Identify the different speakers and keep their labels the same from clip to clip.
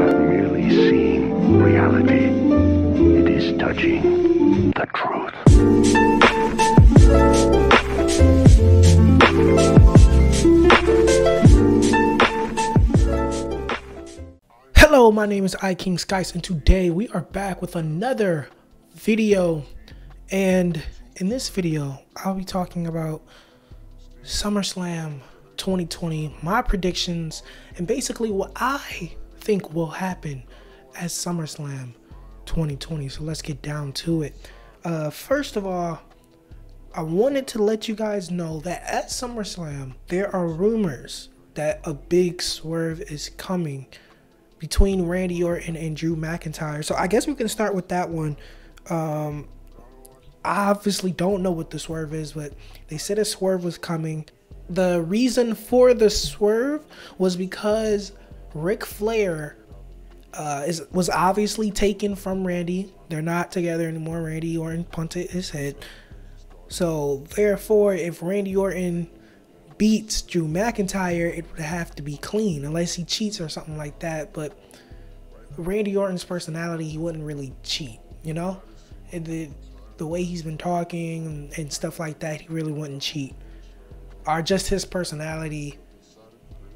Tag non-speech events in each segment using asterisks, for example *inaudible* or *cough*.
Speaker 1: not merely seeing reality, it is touching the truth.
Speaker 2: Hello, my name is iKing Skice, and today we are back with another video. And in this video, I'll be talking about SummerSlam 2020, my predictions, and basically what I think will happen at SummerSlam 2020. So let's get down to it. Uh, first of all, I wanted to let you guys know that at SummerSlam, there are rumors that a big swerve is coming between Randy Orton and Drew McIntyre. So I guess we can start with that one. Um, I obviously don't know what the swerve is, but they said a swerve was coming. The reason for the swerve was because Ric Flair uh, is was obviously taken from Randy. They're not together anymore. Randy Orton punted his head. So therefore, if Randy Orton beats Drew McIntyre, it would have to be clean, unless he cheats or something like that. But Randy Orton's personality, he wouldn't really cheat, you know? And the, the way he's been talking and, and stuff like that, he really wouldn't cheat. Or just his personality,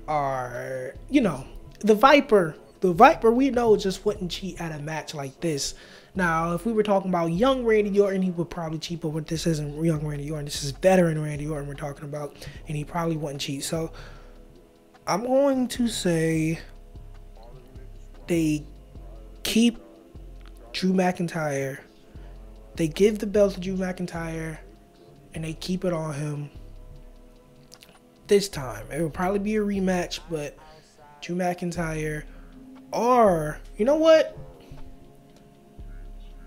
Speaker 2: or, you know, the Viper. The Viper we know just wouldn't cheat at a match like this. Now, if we were talking about young Randy Orton, he would probably cheat, but this isn't young Randy Orton. This is veteran Randy Orton we're talking about, and he probably wouldn't cheat. So, I'm going to say they keep Drew McIntyre. They give the belt to Drew McIntyre, and they keep it on him this time. It will probably be a rematch, but Drew McIntyre, or you know what?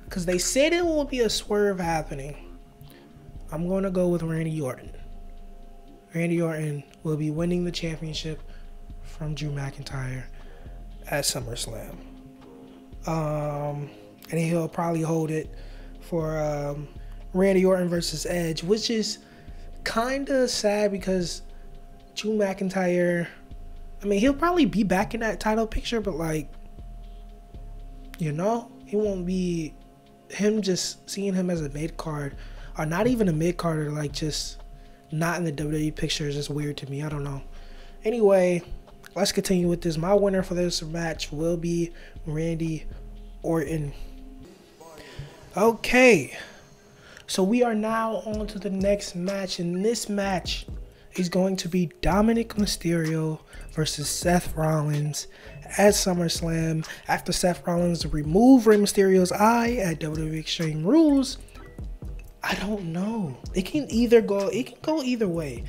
Speaker 2: because they said it will be a swerve happening. I'm going to go with Randy Orton. Randy Orton will be winning the championship from Drew McIntyre at SummerSlam. Um, and he'll probably hold it for um, Randy Orton versus Edge, which is kind of sad because Drew McIntyre. I mean, he'll probably be back in that title picture, but like, you know, he won't be him just seeing him as a mid card, or not even a mid card, or like just not in the WWE picture is just weird to me. I don't know. Anyway, let's continue with this. My winner for this match will be Randy Orton. Okay, so we are now on to the next match, and this match is going to be Dominik Mysterio versus Seth Rollins at SummerSlam after Seth Rollins removed Rey Mysterio's eye at WWE Extreme Rules. I don't know. It can either go. It can go either way,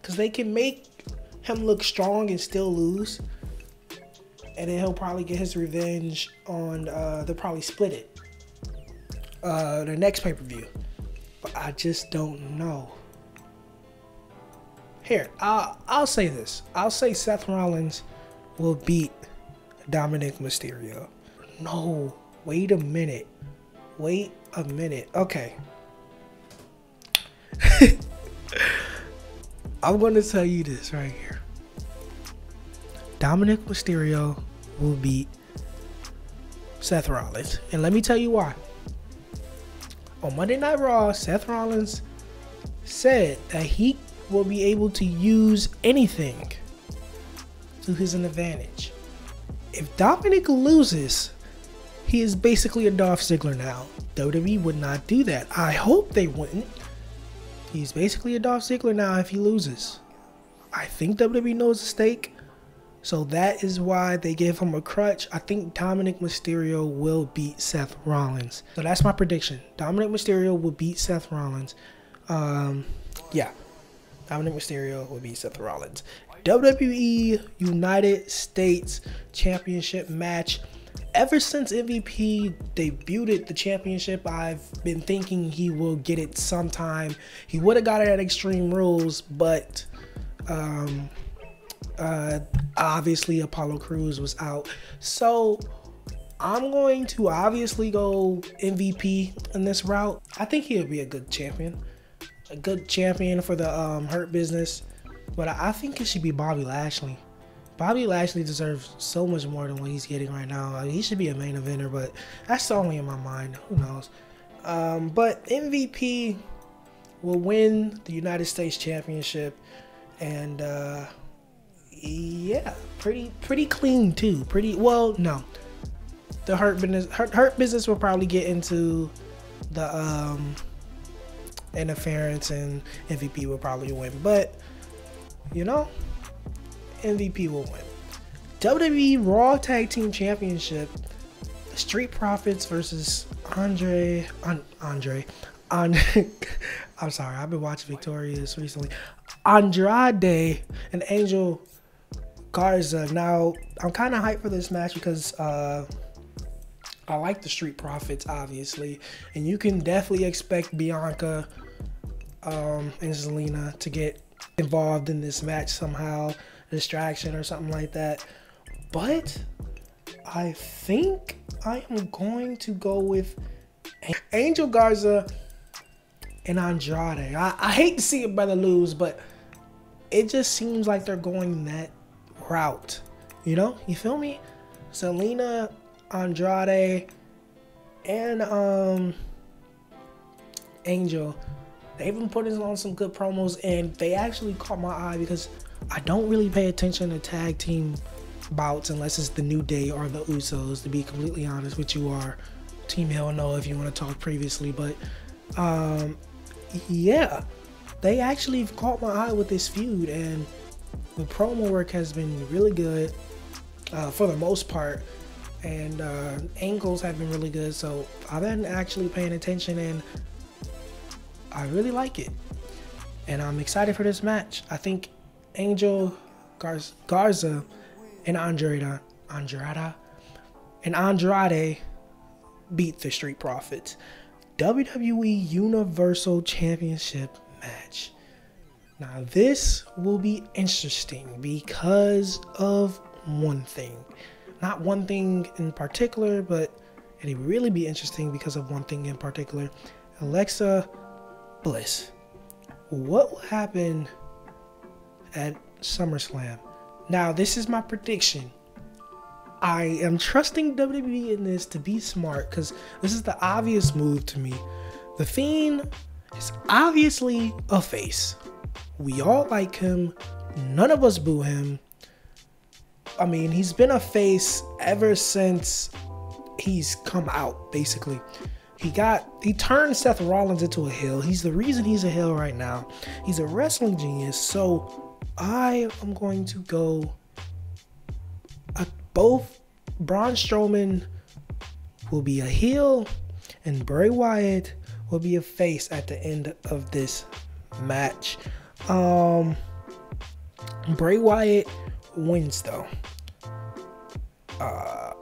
Speaker 2: because they can make him look strong and still lose, and then he'll probably get his revenge on. Uh, they'll probably split it. Uh, the next pay per view, but I just don't know. Here, I'll, I'll say this. I'll say Seth Rollins will beat Dominik Mysterio. No, wait a minute. Wait a minute. Okay. *laughs* I'm going to tell you this right here. Dominik Mysterio will beat Seth Rollins. And let me tell you why. On Monday Night Raw, Seth Rollins said that he will be able to use anything to his advantage. If Dominik loses, he is basically a Dolph Ziggler now. WWE would not do that. I hope they wouldn't. He's basically a Dolph Ziggler now if he loses. I think WWE knows the stake. So that is why they gave him a crutch. I think Dominik Mysterio will beat Seth Rollins. So that's my prediction. Dominik Mysterio will beat Seth Rollins. Um, yeah. Dominik Mysterio will be Seth Rollins. WWE United States Championship match. Ever since MVP debuted the championship, I've been thinking he will get it sometime. He would have got it at Extreme Rules, but um, uh, obviously Apollo Crews was out. So I'm going to obviously go MVP in this route. I think he'll be a good champion, a good champion for the um, Hurt Business. But I think it should be Bobby Lashley. Bobby Lashley deserves so much more than what he's getting right now. He should be a main eventer, but that's only in my mind. Who knows? Um, but MVP will win the United States Championship, and uh, yeah, pretty pretty clean too. Pretty well, no. The hurt business hurt, hurt business will probably get into the um, interference, and MVP will probably win. But you know, MVP will win. WWE Raw Tag Team Championship. Street Profits versus Andre. An, Andre. Andre. *laughs* I'm sorry. I've been watching Victorious recently. Andrade and Angel Garza. Now, I'm kind of hyped for this match because uh, I like the Street Profits, obviously. And you can definitely expect Bianca um, and Zelina to get involved in this match somehow, distraction or something like that. But I think I am going to go with Angel Garza and Andrade. I, I hate to see a brother lose, but it just seems like they're going that route. You know, you feel me? Zelina, Andrade, and um Angel. They've been putting on some good promos, and they actually caught my eye because I don't really pay attention to tag team bouts unless it's the New Day or the Usos. To be completely honest with you, are Team Hell No if you want to talk previously, but um, yeah, they actually caught my eye with this feud, and the promo work has been really good uh, for the most part, and uh, angles have been really good. So I've been actually paying attention, and I really like it, and I'm excited for this match. I think Angel Garza, Garza and Andrade, Andrade, and Andrade beat the Street Profits. WWE Universal Championship match. Now, this will be interesting because of one thing. Not one thing in particular, but it'll really be interesting because of one thing in particular. Alexa Bliss. What will happen at SummerSlam? Now, this is my prediction. I am trusting WWE in this to be smart because this is the obvious move to me. The Fiend is obviously a face. We all like him. None of us boo him. I mean, he's been a face ever since he's come out, basically. He got he turned Seth Rollins into a heel. He's the reason he's a heel right now. He's a wrestling genius. So I am going to go both Braun Strowman will be a heel and Bray Wyatt will be a face at the end of this match. Um, Bray Wyatt wins though. Uh,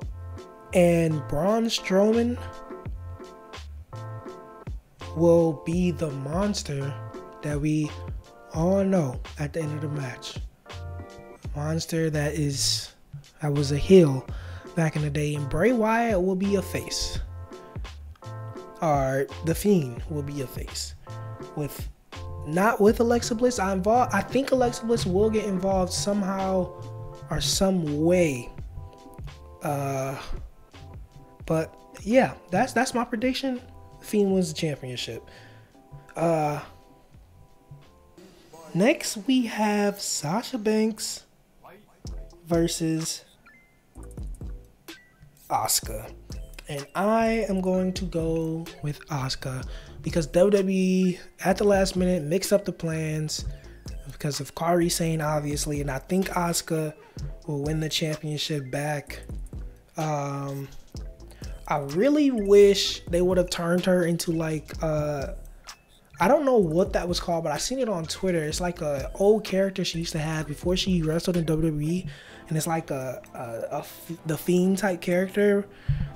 Speaker 2: and Braun Strowman will be the monster that we all know at the end of the match. Monster that is I was a heel back in the day, and Bray Wyatt will be a face. Or the Fiend will be a face. With not with Alexa Bliss. I involved I think Alexa Bliss will get involved somehow or some way. Uh but yeah, that's that's my prediction. Fiend wins the championship. Uh next we have Sasha Banks versus Asuka. And I am going to go with Asuka because WWE at the last minute mixed up the plans because of Kairi Sane, obviously, and I think Asuka will win the championship back. Um, I really wish they would have turned her into like uh, I don't know what that was called, but I seen it on Twitter. It's like a old character she used to have before she wrestled in WWE, and it's like a, a, a the fiend type character.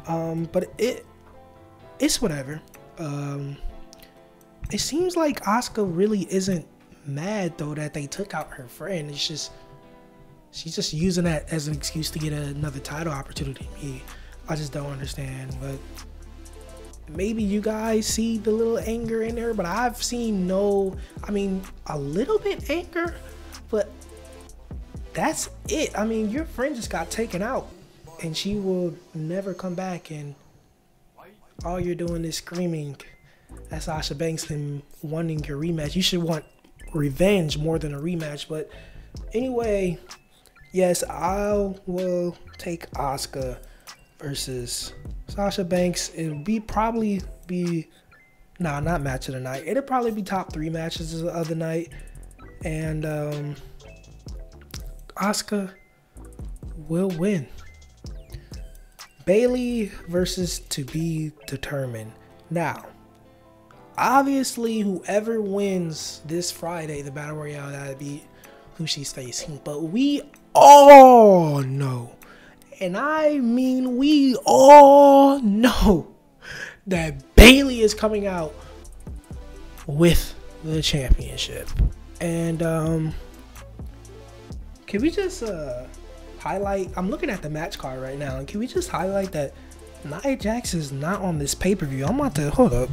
Speaker 2: Um, but it it's whatever. Um, it seems like Asuka really isn't mad though that they took out her friend. It's just she's just using that as an excuse to get another title opportunity. Me, I just don't understand, but maybe you guys see the little anger in her, but I've seen no, I mean, a little bit anger, but that's it. I mean, your friend just got taken out, and she will never come back. And all you're doing is screaming at Sasha Banks and wanting your rematch. You should want revenge more than a rematch. But anyway, yes, I will take Asuka versus Sasha Banks. It'll be probably be nah, not match of the night. It'll probably be top three matches of the night. And um Asuka will win. Bayley versus to be determined. Now, obviously, whoever wins this Friday, the Battle Royale, that'll be who she's facing. But we all know, and I mean we all know, that Bayley is coming out with the championship. And um can we just uh highlight I'm looking at the match card right now and can we just highlight that Nia Jax is not on this pay-per-view. I'm about to hold up.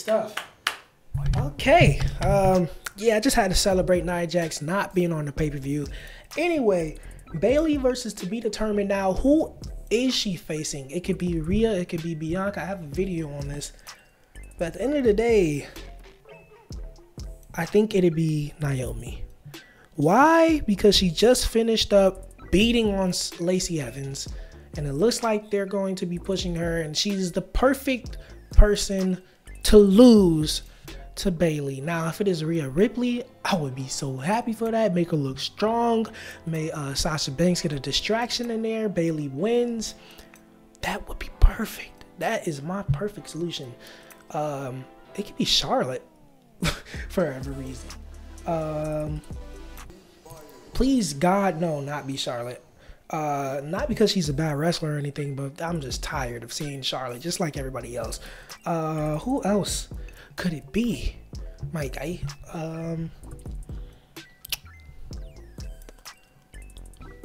Speaker 2: Stuff. Okay. Um yeah, I just had to celebrate Nia Jax not being on the pay-per-view. Anyway, Bayley versus to be determined now. Who is she facing? It could be Rhea, it could be Bianca. I have a video on this. But at the end of the day, I think it'd be Naomi. Why? Because she just finished up beating on Lacey Evans, and it looks like they're going to be pushing her, and she's the perfect person to lose to Bayley. Now, if it is Rhea Ripley, I would be so happy for that. Make her look strong. May uh, Sasha Banks get a distraction in there. Bayley wins. That would be perfect. That is my perfect solution. Um, it could be Charlotte *laughs* for every reason. Um, please, God, no, not be Charlotte. Uh, not because she's a bad wrestler or anything, but I'm just tired of seeing Charlotte, just like everybody else. Uh, who else? could it be? My guy. Um,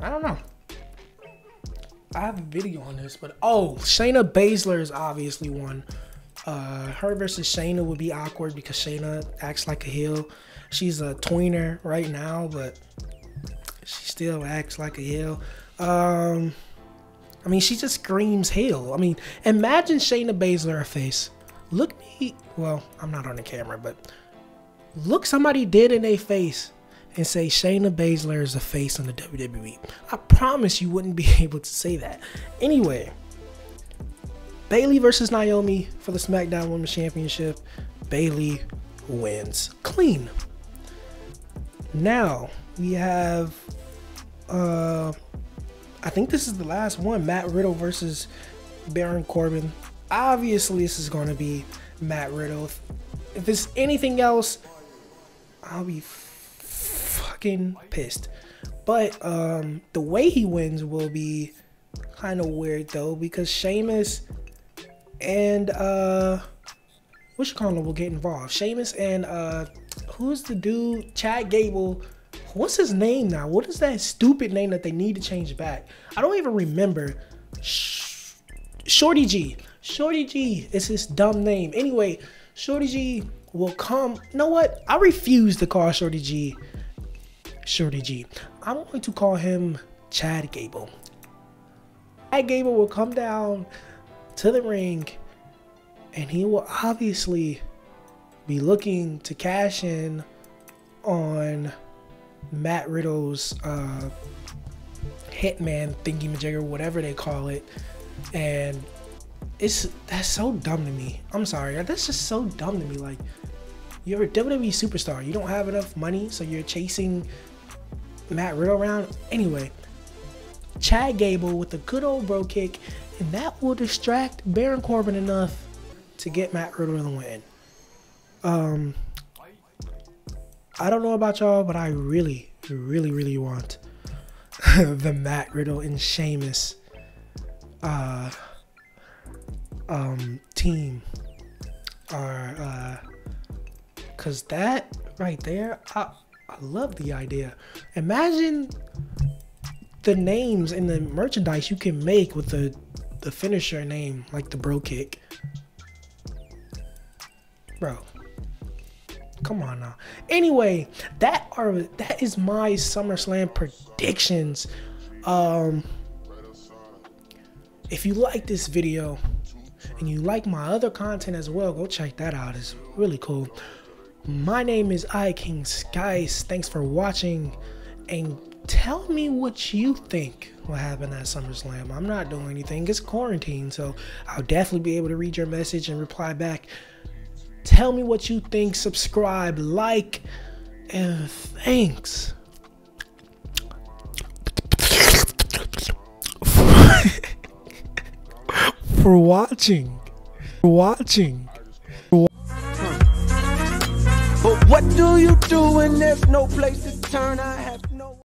Speaker 2: I don't know. I have a video on this, but oh, Shayna Baszler is obviously one. Uh, her versus Shayna would be awkward because Shayna acts like a heel. She's a tweener right now, but she still acts like a heel. Um, I mean, she just screams heel. I mean, imagine Shayna Baszler a face look me, well, I'm not on the camera, but look somebody dead in their face and say Shayna Baszler is a face on the WWE. I promise you wouldn't *laughs* be able to say that. Anyway, Bayley versus Naomi for the SmackDown Women's Championship. Bayley wins clean. Now we have, uh, I think this is the last one Matt Riddle versus Baron Corbin obviously this is going to be Matt Riddle. If it's anything else, I'll be fucking pissed. But um, the way he wins will be kind of weird though because Sheamus and uh, call him will get involved. Sheamus and uh, who's the dude? Chad Gable. What's his name now? What is that stupid name that they need to change back? I don't even remember. Shorty G. Shorty G is his dumb name. Anyway, Shorty G will come. You know what? I refuse to call Shorty G Shorty G. I'm going to call him Chad Gable. Chad Gable will come down to the ring and he will obviously be looking to cash in on Matt Riddle's uh, hitman thingy majigger, whatever they call it. And it's that's so dumb to me. I'm sorry, that's just so dumb to me. Like, you're a WWE superstar. You don't have enough money, so you're chasing Matt Riddle around. Anyway, Chad Gable with a good old bro kick, and that will distract Baron Corbin enough to get Matt Riddle in the win. Um, I don't know about y'all, but I really, really, really want *laughs* the Matt Riddle and Sheamus uh, um, team are uh, cause that right there, I, I love the idea. Imagine the names and the merchandise you can make with the the finisher name, like the bro kick. bro. Come on now. Anyway, that are that is my SummerSlam predictions. Um, if you like this video and you like my other content as well, go check that out. It's really cool. My name is I King Skice. Thanks for watching and tell me what you think will happen at SummerSlam. I'm not doing anything. It's quarantine, so I'll definitely be able to read your message and reply back. Tell me what you think. Subscribe, like, and thanks. *laughs* For watching. For watching.
Speaker 3: But what do you do when there's no place to turn? I